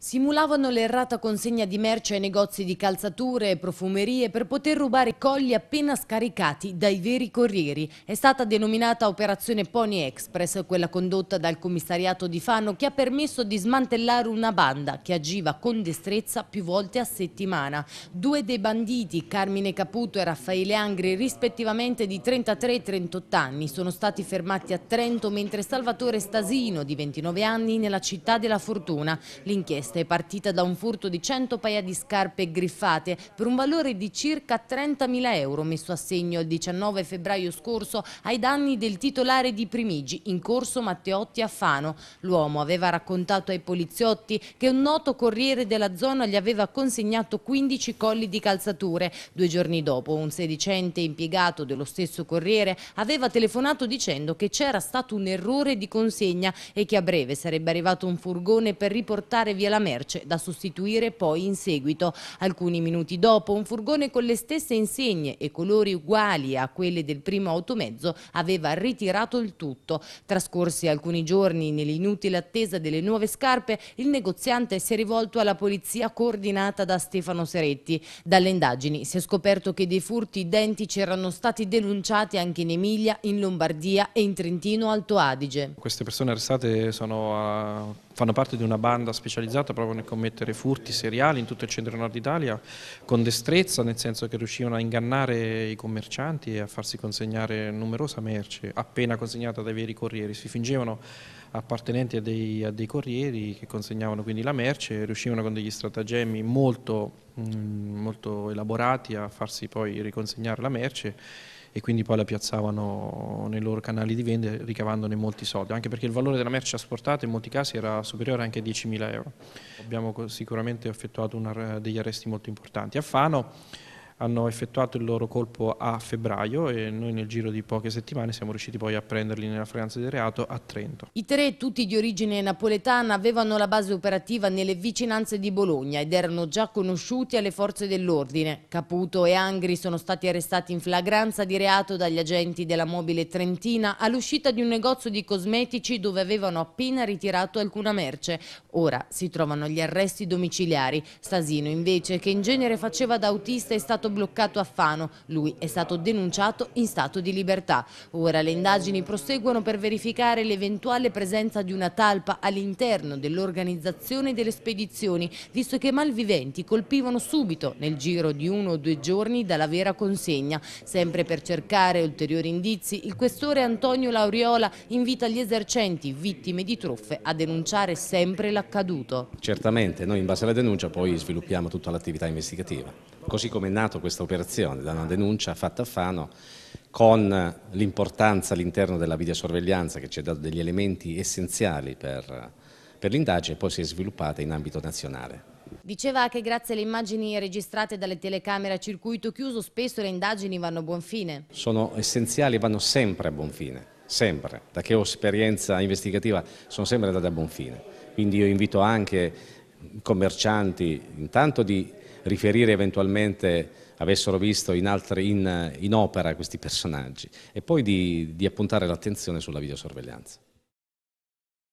Simulavano l'errata consegna di merce ai negozi di calzature e profumerie per poter rubare colli appena scaricati dai veri corrieri. È stata denominata Operazione Pony Express, quella condotta dal commissariato di Fano che ha permesso di smantellare una banda che agiva con destrezza più volte a settimana. Due dei banditi, Carmine Caputo e Raffaele Angri, rispettivamente di 33 e 38 anni, sono stati fermati a Trento mentre Salvatore Stasino, di 29 anni, nella città della Fortuna. L'inchiesta L'inchiesta è partita da un furto di 100 paia di scarpe griffate per un valore di circa 30.000 euro messo a segno il 19 febbraio scorso ai danni del titolare di Primigi in corso Matteotti a Fano. L'uomo aveva raccontato ai poliziotti che un noto corriere della zona gli aveva consegnato 15 colli di calzature. Due giorni dopo un sedicente impiegato dello stesso corriere aveva telefonato dicendo che c'era stato un errore di consegna e che a breve sarebbe arrivato un furgone per riportare via la la merce da sostituire poi in seguito. Alcuni minuti dopo un furgone con le stesse insegne e colori uguali a quelle del primo automezzo aveva ritirato il tutto. Trascorsi alcuni giorni nell'inutile attesa delle nuove scarpe, il negoziante si è rivolto alla polizia coordinata da Stefano Seretti. Dalle indagini si è scoperto che dei furti identici erano stati denunciati anche in Emilia, in Lombardia e in Trentino Alto Adige. Queste persone arrestate sono a fanno parte di una banda specializzata proprio nel commettere furti seriali in tutto il centro nord Italia con destrezza, nel senso che riuscivano a ingannare i commercianti e a farsi consegnare numerosa merce appena consegnata dai veri corrieri. Si fingevano appartenenti a dei, a dei corrieri che consegnavano quindi la merce riuscivano con degli stratagemmi molto, mm, molto elaborati a farsi poi riconsegnare la merce e quindi poi la piazzavano nei loro canali di vendita ricavandone molti soldi, anche perché il valore della merce asportata in molti casi era superiore anche a 10.000 euro. Abbiamo sicuramente effettuato una, degli arresti molto importanti. A Fano hanno effettuato il loro colpo a febbraio e noi nel giro di poche settimane siamo riusciti poi a prenderli nella fragranza del reato a Trento. I tre, tutti di origine napoletana, avevano la base operativa nelle vicinanze di Bologna ed erano già conosciuti alle forze dell'ordine. Caputo e Angri sono stati arrestati in flagranza di reato dagli agenti della mobile trentina all'uscita di un negozio di cosmetici dove avevano appena ritirato alcuna merce. Ora si trovano gli arresti domiciliari. Stasino invece, che in genere faceva da autista, è stato stato bloccato a Fano. Lui è stato denunciato in stato di libertà. Ora le indagini proseguono per verificare l'eventuale presenza di una talpa all'interno dell'organizzazione delle spedizioni, visto che malviventi colpivano subito, nel giro di uno o due giorni, dalla vera consegna. Sempre per cercare ulteriori indizi, il questore Antonio Lauriola invita gli esercenti vittime di truffe a denunciare sempre l'accaduto. Certamente, noi in base alla denuncia poi sviluppiamo tutta l'attività investigativa così come è nata questa operazione, da una denuncia fatta a Fano con l'importanza all'interno della videosorveglianza che ci ha dato degli elementi essenziali per, per l'indagine e poi si è sviluppata in ambito nazionale. Diceva che grazie alle immagini registrate dalle telecamere a circuito chiuso spesso le indagini vanno a buon fine. Sono essenziali e vanno sempre a buon fine, sempre. Da che ho esperienza investigativa sono sempre andate a buon fine. Quindi io invito anche i commercianti intanto di riferire eventualmente avessero visto in, altri, in, in opera questi personaggi e poi di, di appuntare l'attenzione sulla videosorveglianza.